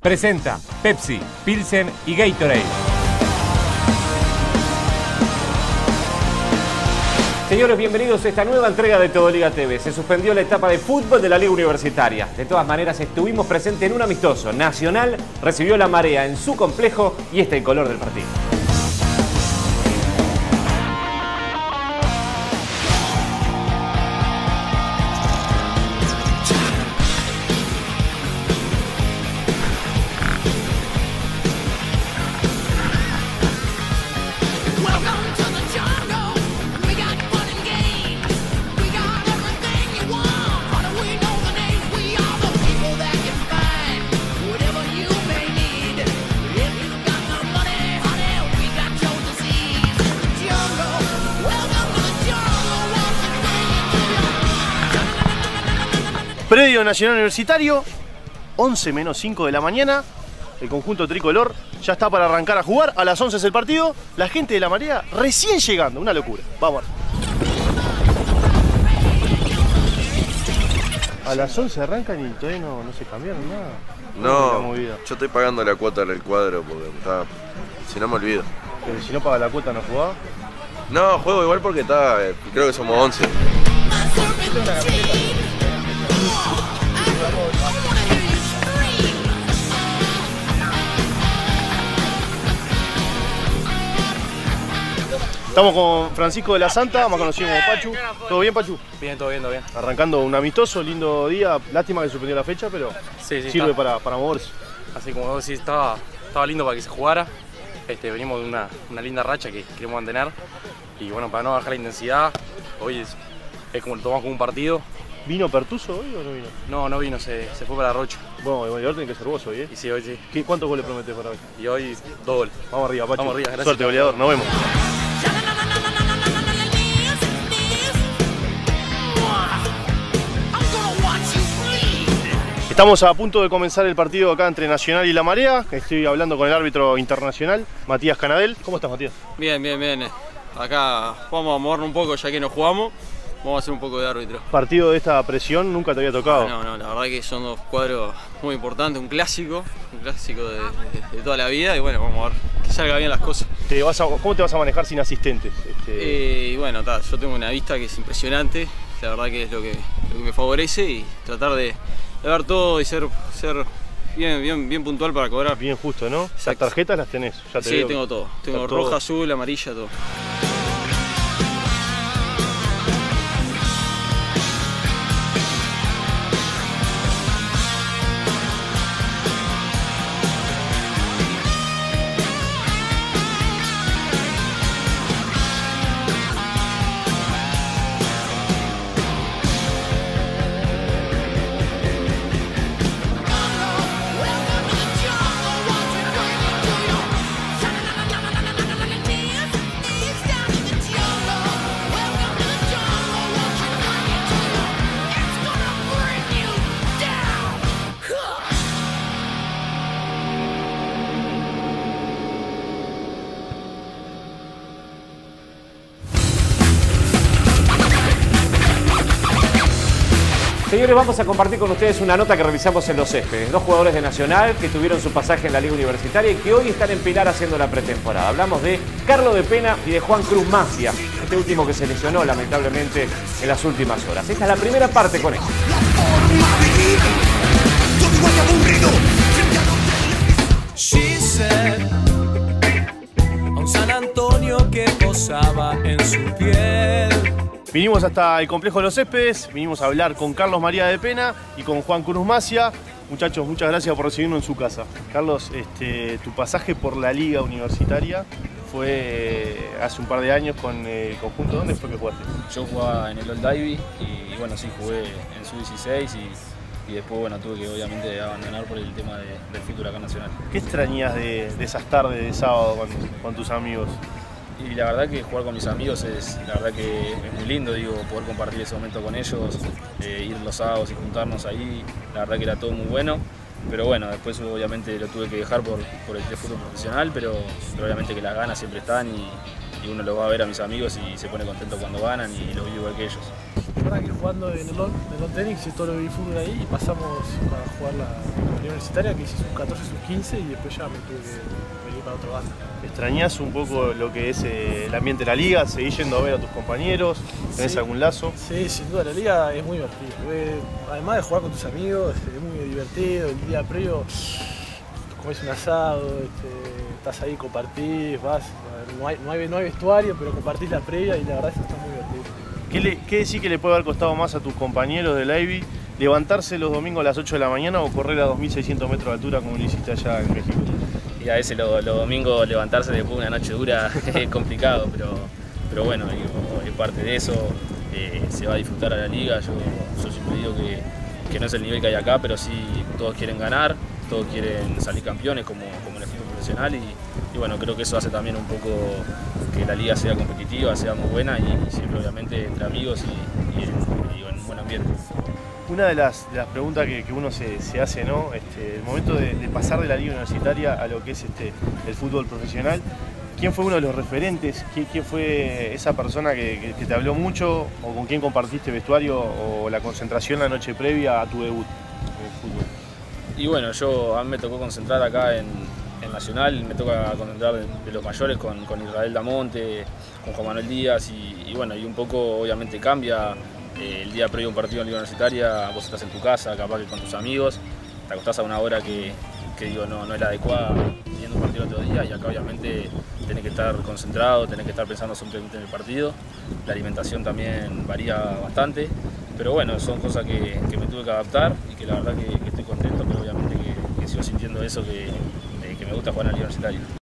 Presenta Pepsi, Pilsen y Gatorade. Señores, bienvenidos a esta nueva entrega de Todo Liga TV. Se suspendió la etapa de fútbol de la Liga Universitaria. De todas maneras, estuvimos presentes en un amistoso. Nacional recibió la marea en su complejo y este el color del partido. Predio Nacional Universitario, 11 menos 5 de la mañana. El conjunto tricolor ya está para arrancar a jugar. A las 11 es el partido. La gente de la marea recién llegando. Una locura. Vamos. A las 11 arrancan y todavía no, no se cambiaron nada. ¿Cómo es la No, movida? yo estoy pagando la cuota del cuadro porque está. Si no me olvido. Pero si no paga la cuota no jugaba. No, juego igual porque está. eh, creo que somos 11. Estamos con Francisco de la Santa, más conocido como Pachu. ¿Todo bien, Pachu? Bien, todo bien, todo bien. Arrancando un amistoso, lindo día. Lástima que se suspendió la fecha, pero Sí, sí, sirve para, para moverse. Así como vos decís, estaba, estaba lindo para que se jugara. Este, venimos de una, una linda racha que queremos mantener. Y bueno, para no bajar la intensidad, hoy es, es como lo tomamos como un partido. ¿Vino Pertuso hoy o no vino? No, no vino, se, se fue para Rocha. Bueno, el goleador tiene que ser vos hoy, ¿eh? Y sí, hoy sí. ¿Qué- ¿Cuántos goles prometes para hoy? Y hoy dos goles. Vamos arriba, Pachu. Vamos arriba, gracias. Suerte, goleador. Nos vemos. Estamos a punto de comenzar el partido acá entre Nacional y La Marea. Estoy hablando con el árbitro internacional, Matías Canadel. ¿Cómo estás, Matías? Bien, bien, bien. Acá vamos a movernos un poco ya que nos jugamos. Vamos a hacer un poco de árbitro. Partido de esta presión nunca te había tocado. No, no, la verdad que son dos cuadros muy importantes, un clásico, un clásico de, de- de toda la vida y bueno, vamos a ver que salga bien las cosas. Te vas a- ¿Cómo te vas a manejar sin asistentes? Este, Eh, y bueno, ta, yo tengo una vista que es impresionante, la verdad que es lo que, lo que me favorece y tratar de ver todo y ser, ser bien, bien, bien puntual para cobrar. Bien justo, ¿no? Las Exacto. tarjetas las tenés. Ya te Sí, veo. tengo todo. Tengo Está todo. roja, azul, amarilla, todo. Señores, vamos a compartir con ustedes una nota que revisamos en los céspedes. Dos jugadores de Nacional que tuvieron su pasaje en la Liga Universitaria y que hoy están en Pilar haciendo la pretemporada. Hablamos de Carlos de Pena y de Juan Cruz Macia, este último que se lesionó lamentablemente en las últimas horas. Esta es la primera parte con ellos. San Antonio que posaba en su piel. Vinimos hasta el complejo de los céspedes, vinimos a hablar con Carlos María de Pena y con Juan Cruz Macia. Muchachos, muchas gracias por recibirnos en su casa. Carlos, este, tu pasaje por la liga universitaria fue eh, hace un par de años con eh, el conjunto. ¿Dónde fue que jugaste? Yo jugaba en el Old Ivy y bueno, sí, jugué en su 16 y, y después bueno, tuve que obviamente abandonar por el tema de- del fútbol acá nacional. ¿Qué extrañas de, de esas tardes de sábado con, con tus amigos? Y la verdad que jugar con mis amigos es, la verdad que es muy lindo, digo, poder compartir ese momento con ellos, eh, ir los sábados y juntarnos ahí, la verdad que era todo muy bueno. Pero bueno, después obviamente lo tuve que dejar por, por el fútbol profesional, pero, pero obviamente que las ganas siempre están y, uno lo va a ver a mis amigos y se pone contento cuando ganan y lo vive igual que ellos. Verdad que jugando en el LON, en el LON Tennis, hice todo lo vi fútbol ahí y pasamos a jugar la, la universitaria que hice sub 14, sub 15 y después ya me tuve que venir para otro bando. ¿Extrañás un poco lo que es eh, el ambiente de la liga? ¿Seguís yendo a ver a tus compañeros? ¿Tenés Sí. algún lazo? Sí, sin duda, la liga es muy divertida. Eh, Además de jugar con tus amigos, este, es muy divertido. El día previo comes un asado, este, estás ahí, compartís, vas. No hay, no, hay, no hay vestuario, pero compartís la previa y la verdad es que está muy divertido. ¿Qué, le, ¿Qué decís que le puede haber costado más a tus compañeros del Ivy? ¿Levantarse los domingos a las 8 de la mañana o correr a 2.600 metros de altura como lo hiciste allá en México? Y a veces los lo domingos levantarse después de una noche dura es complicado, pero, bueno, es parte de eso. eh, se va a disfrutar a la liga. Yo, yo siempre digo que, no es el nivel que hay acá, pero sí todos quieren ganar, todos quieren salir campeones como, en el fútbol profesional. Y bueno, creo que eso hace también un poco que la liga sea competitiva, sea muy buena y, siempre obviamente entre amigos y, y en, y en un buen ambiente. Una de las, de las preguntas que, que uno se, se hace, ¿no? Este, el momento de, de pasar de la liga universitaria a lo que es este, el fútbol profesional, ¿quién fue uno de los referentes? ¿Quién, quién fue esa persona que, que- que te habló mucho o con quién compartiste vestuario o la concentración la noche previa a tu debut en el fútbol? Y bueno, yo a mí me tocó concentrar acá en, en Nacional, me toca concentrar de, los mayores con, con Israel Damonte, con Juan Manuel Díaz y, bueno, y un poco obviamente cambia. eh, el día previo a un partido en Liga Universitaria, vos estás en tu casa, capaz que con tus amigos, te acostás a una hora que, que digo no, no es la adecuada teniendo un partido el otro día y acá obviamente tenés que estar concentrado, tenés que estar pensando simplemente en el partido. La alimentación también varía bastante, pero bueno, son cosas que, que me tuve que adaptar y que la verdad que, estoy contento, pero obviamente que, que sigo sintiendo eso que me gusta jugar en la Universitaria.